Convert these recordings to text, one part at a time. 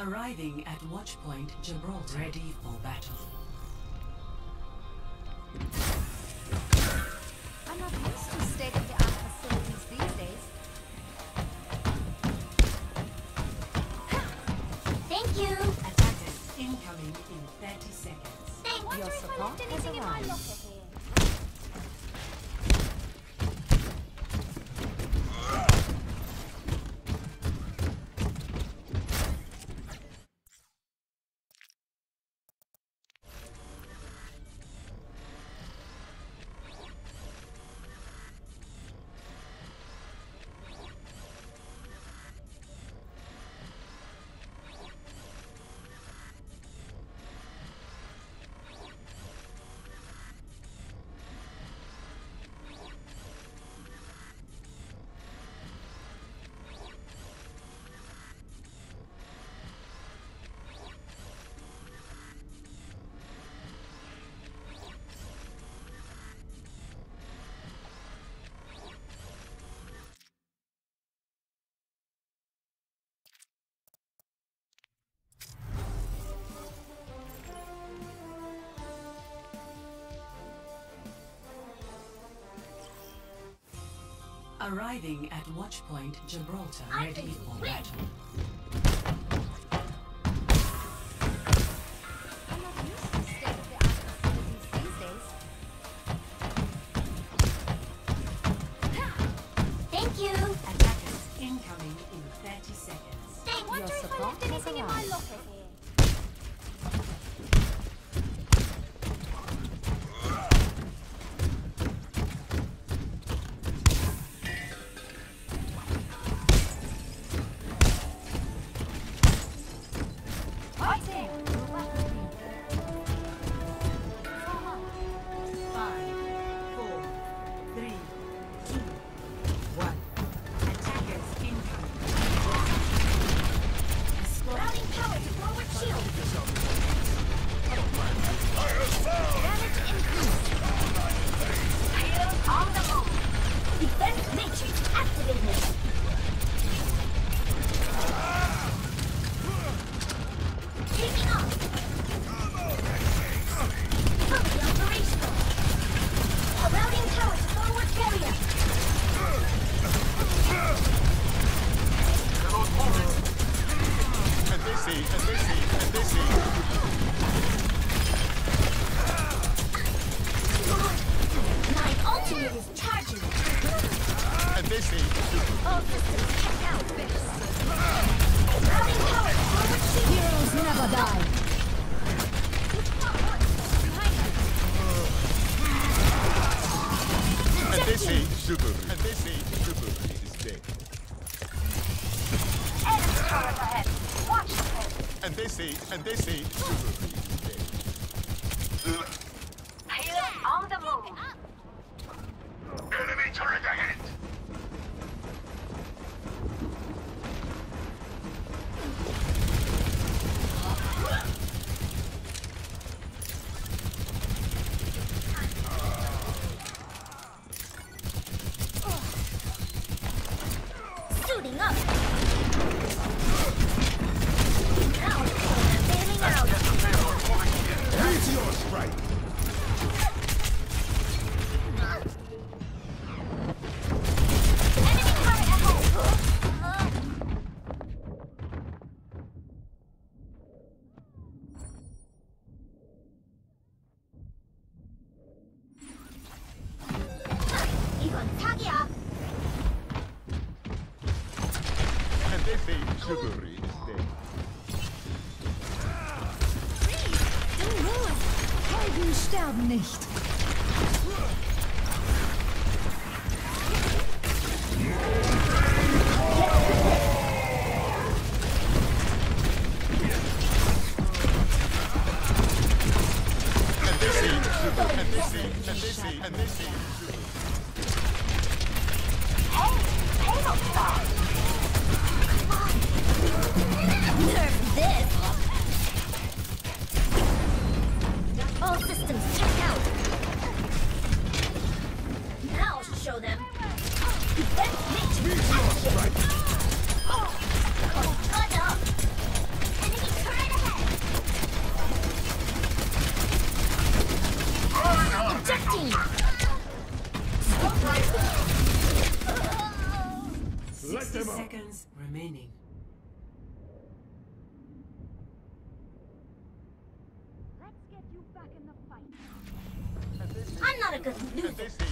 Arriving at Watchpoint Gibraltar. Ready for battle. Arriving at Watchpoint Gibraltar, ready for battle. and they see. sugary thing. Helden sterben nicht. Hey, Halo serve this! All systems check out! Now I'll show them! Defense nature action! Oh, them seconds remaining. the news.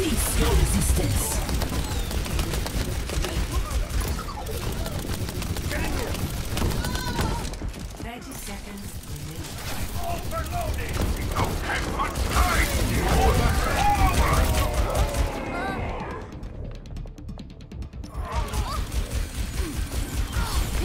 Cease your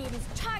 enemy's charge.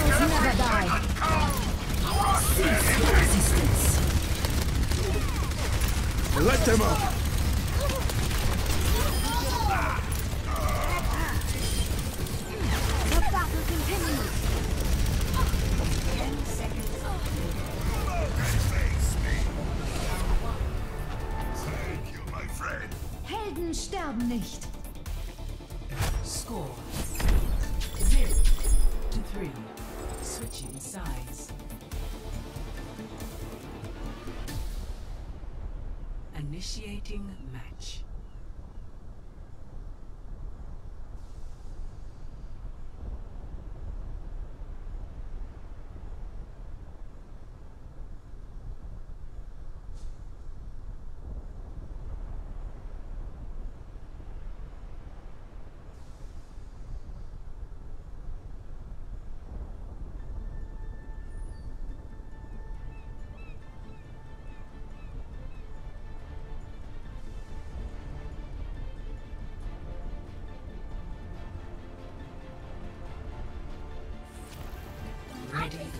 Heroes never die. Let them up! The battle continues. Thank you, my friend. Helden sterben nicht. Score zero to three. Switching sides. Initiating match. Ready